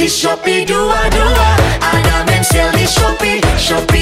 Shopee, Shopee, do I do I? Adam and Sally, Shopee, Shopee.